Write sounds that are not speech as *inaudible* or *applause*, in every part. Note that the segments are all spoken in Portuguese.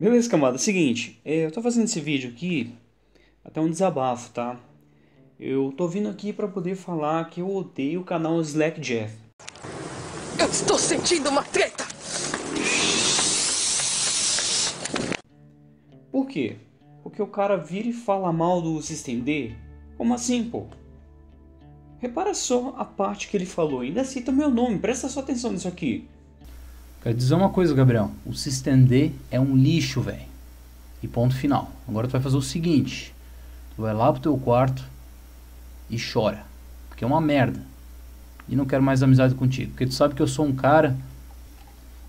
Beleza, camada. Seguinte, é, eu tô fazendo esse vídeo aqui até um desabafo, tá? Eu tô vindo aqui para poder falar que eu odeio o canal Slack Jeff. Eu estou sentindo uma treta! Por quê? Porque o cara vira e fala mal do System D? Como assim, pô? Repara só a parte que ele falou, ainda cita meu nome, presta só atenção nisso aqui. Quero dizer uma coisa, Gabriel. O System D é um lixo, velho. E ponto final. Agora tu vai fazer o seguinte. Tu vai lá pro teu quarto e chora. Porque é uma merda. E não quero mais amizade contigo. Porque tu sabe que eu sou um cara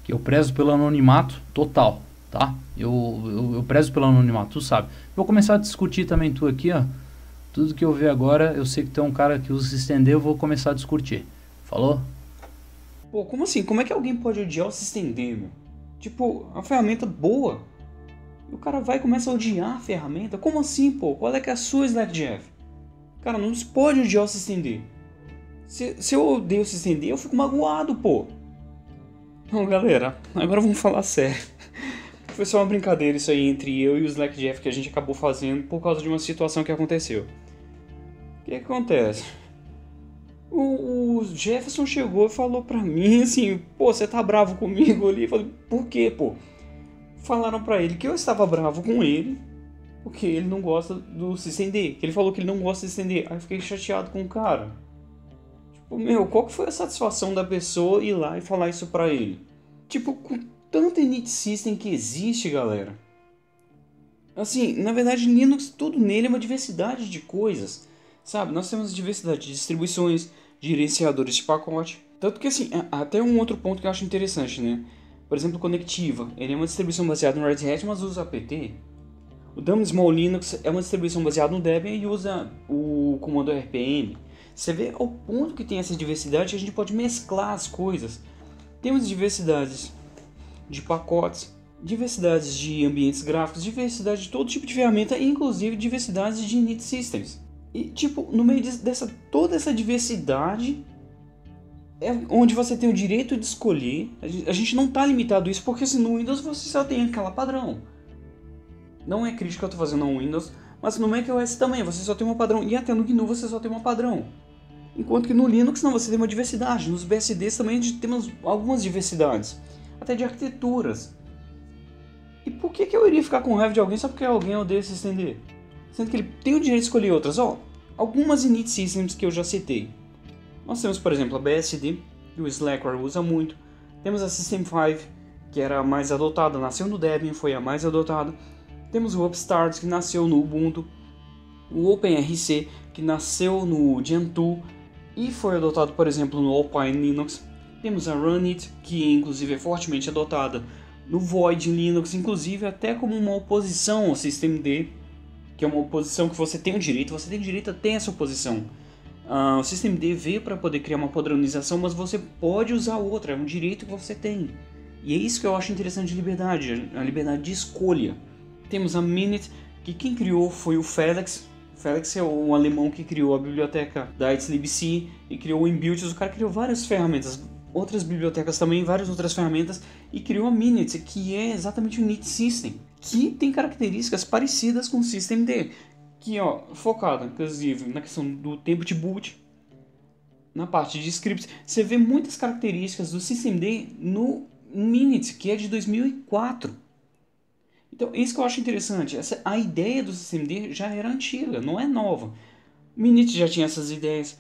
que eu prezo pelo anonimato total, tá? Eu, eu, eu prezo pelo anonimato, tu sabe. Vou começar a discutir também tu aqui, ó. Tudo que eu ver agora, eu sei que tu é um cara que usa System D, eu vou começar a discutir. Falou? Pô, como assim? Como é que alguém pode odiar o System meu? Tipo, a ferramenta boa. E o cara vai e começa a odiar a ferramenta? Como assim, pô? Qual é que é a sua Jeff? Cara, não se pode odiar o System D. Se, se eu odeio o System D, eu fico magoado, pô. Não, galera, agora vamos falar sério. *laughs* Foi só uma brincadeira isso aí entre eu e o Slack Jeff que a gente acabou fazendo por causa de uma situação que aconteceu. O que, que acontece? O, o, Jefferson chegou e falou pra mim *laughs* assim: pô, você tá bravo comigo ali? Eu falei: por quê, pô? Falaram pra ele que eu estava bravo com ele porque ele não gosta do se. Que ele falou que ele não gosta de se. Aí eu fiquei chateado com o cara. Tipo, meu, qual que foi a satisfação da pessoa ir lá e falar isso pra ele? Tipo, com tanto init system que existe, galera. Assim, na verdade, Linux, tudo nele é uma diversidade de coisas. Sabe, nós temos diversidade de distribuições, gerenciadores de pacote. Tanto que, assim, até um outro ponto que eu acho interessante, né? Por exemplo, Conectiva. Ele é uma distribuição baseada no Red Hat, mas usa apt. O Dumb Small Linux é uma distribuição baseada no Debian e usa o comando RPM. Você vê ao ponto que tem essa diversidade, a gente pode mesclar as coisas. Temos diversidades de pacotes, diversidades de ambientes gráficos, diversidade de todo tipo de ferramenta, inclusive diversidades de init systems. E tipo, no meio dessa toda essa diversidade é onde você tem o direito de escolher. A gente não está limitado a isso porque assim, no Windows você só tem aquela padrão. Não é crítica que eu estou fazendo ao Windows, mas no macOS também você só tem uma padrão e até no GNU você só tem uma padrão. Enquanto que no Linux não, você tem uma diversidade. Nos BSDs também temos algumas diversidades até de arquiteturas. E por que, que eu iria ficar com raiva de alguém só porque alguém odeia se estender? Sendo que ele tem o direito de escolher outras. Ó, algumas init systems que eu já citei. Nós temos, por exemplo, a BSD, que o Slackware usa muito. Temos a System 5, que era a mais adotada, nasceu no Debian, foi a mais adotada. Temos o Upstart, que nasceu no Ubuntu. O OpenRC, que nasceu no Gentoo e foi adotado, por exemplo, no Alpine Linux. Temos a Runit, que inclusive é fortemente adotada no Void Linux, inclusive até como uma oposição ao systemd, que é uma oposição que você tem o direito, você tem o direito a ter essa oposição. Uh, o systemd veio para poder criar uma padronização, mas você pode usar outra, é um direito que você tem. E é isso que eu acho interessante de liberdade, a liberdade de escolha. Temos a Minute, que quem criou foi o Felix. Felix é o alemão que criou a biblioteca da ITLibc e criou o Inbuilt. O cara criou várias ferramentas, outras bibliotecas também, várias outras ferramentas, e criou a Minute, que é exatamente o Init System, que tem características parecidas com o Systemd, que ó, focado inclusive na questão do tempo de boot, na parte de scripts, você vê muitas características do Systemd no Minute, que é de 2004. Então, isso que eu acho interessante, essa, a ideia do Systemd já era antiga, não é nova. O Minute já tinha essas ideias,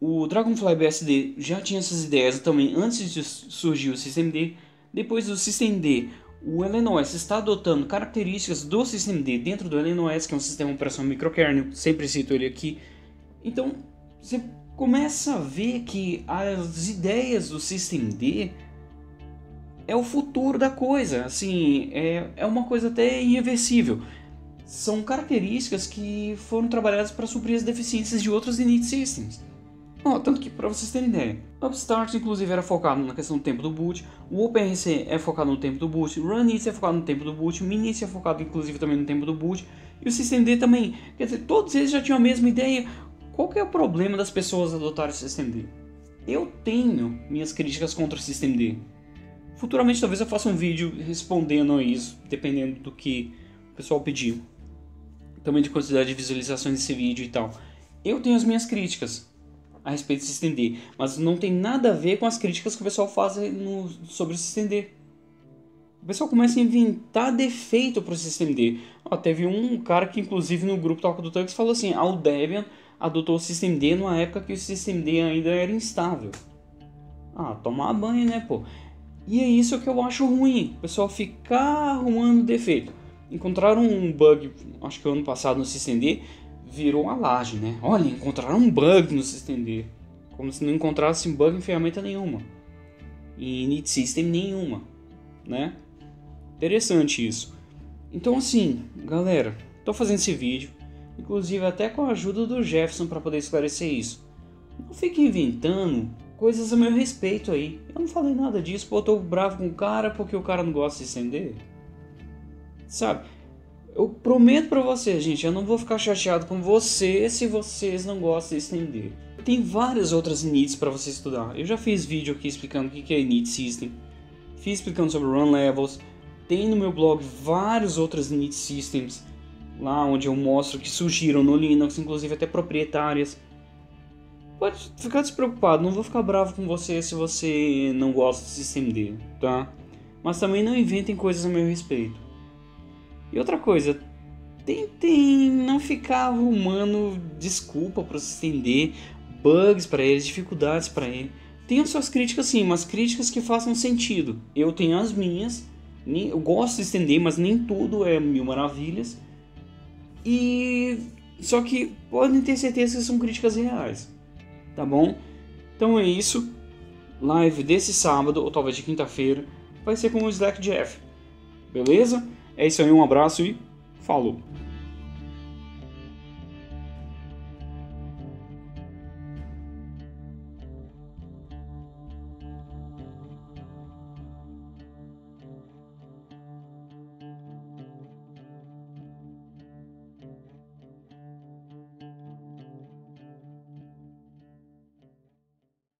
o Dragonfly BSD já tinha essas ideias também antes de surgir o Systemd. Depois do Systemd, o LNOS está adotando características do Systemd dentro do LNOS, que é um sistema operacional microkernel, sempre cito ele aqui. Então, você começa a ver que as ideias do Systemd é o futuro da coisa, assim, é, é uma coisa até irreversível. São características que foram trabalhadas para suprir as deficiências de outros init systems. Oh, tanto que, para vocês terem ideia, Upstart inclusive era focado na questão do tempo do boot, o OpenRC é focado no tempo do boot, Runit é focado no tempo do boot, Minit é focado inclusive também no tempo do boot, e o Systemd também. Quer dizer, todos eles já tinham a mesma ideia. Qual que é o problema das pessoas adotarem o Systemd? Eu tenho minhas críticas contra o Systemd. Futuramente talvez eu faça um vídeo respondendo a isso, dependendo do que o pessoal pediu. Também de quantidade de visualizações desse vídeo e tal. Eu tenho as minhas críticas a respeito de se estender, mas não tem nada a ver com as críticas que o pessoal faz no, sobre se estender. O pessoal começa a inventar defeito para o sistema D. Ó, teve um cara que, inclusive, no grupo Talk do Tux falou assim: ah, o Debian adotou o sistema D numa época que o sistema D ainda era instável. Ah, tomar banho, né, pô? E é isso que eu acho ruim, o pessoal ficar arrumando defeito. Encontraram um bug, acho que ano passado no SystemD, virou alarde, né? Olha, encontraram um bug no SystemD. Como se não encontrasse bug em ferramenta nenhuma. E init system nenhuma, né? Interessante isso. Então assim, galera, tô fazendo esse vídeo, inclusive até com a ajuda do Jefferson para poder esclarecer isso. Não fique inventando coisas a meu respeito aí. Eu não falei nada disso, pô, eu tô bravo com o cara porque o cara não gosta de estender. Sabe? Eu prometo pra vocês, gente, eu não vou ficar chateado com vocês se vocês não gostam de estender. Tem várias outras inits para você estudar. Eu já fiz vídeo aqui explicando o que é init system. Fiz explicando sobre run levels. Tem no meu blog vários outros init systems. Lá onde eu mostro que surgiram no Linux, inclusive até proprietárias. Pode ficar despreocupado, não vou ficar bravo com você se você não gosta do sistema dele, tá? Mas também não inventem coisas a meu respeito. E outra coisa, tentem não ficar arrumando desculpa para se estender, bugs para eles, dificuldades para ele. Tenham suas críticas sim, mas críticas que façam sentido. Eu tenho as minhas, eu gosto de estender, mas nem tudo é mil maravilhas. E só que podem ter certeza que são críticas reais tá bom? Então é isso. Live desse sábado, ou talvez de quinta-feira, vai ser com o Slack Jeff. Beleza? É isso aí, um abraço e falou!